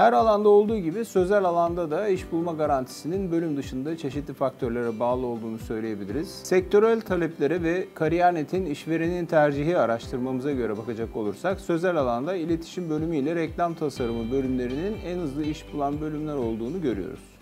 Her alanda olduğu gibi sözel alanda da iş bulma garantisinin bölüm dışında çeşitli faktörlere bağlı olduğunu söyleyebiliriz. Sektörel taleplere ve Kariyer.net'in işverenin tercihi araştırmamıza göre bakacak olursak sözel alanda iletişim bölümü ile reklam tasarımı bölümlerinin en hızlı iş bulan bölümler olduğunu görüyoruz.